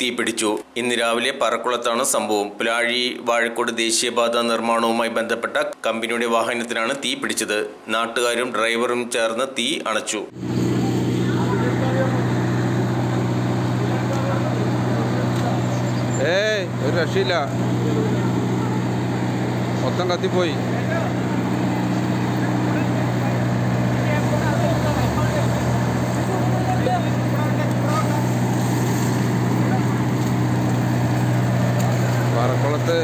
തീപിടിച്ചു ഇന്ന് രാവിലെ പറക്കുളത്താണ് സംഭവം. പുലാഴി വാഴക്കോട് ദേശീയപാത നിർമ്മാണവുമായി ബന്ധപ്പെട്ട കമ്പനിയുടെ വാഹനത്തിനാണ് തീ പിടിച്ചത്. നാട്ടുകാരും ഡ്രൈവറും ചേർന്ന് തീ അണച്ചു. ഏയ് ഒരു രക്ഷയില്ല. മൊത്തം കത്തിപ്പോയി. പാറക്കുളത്ത്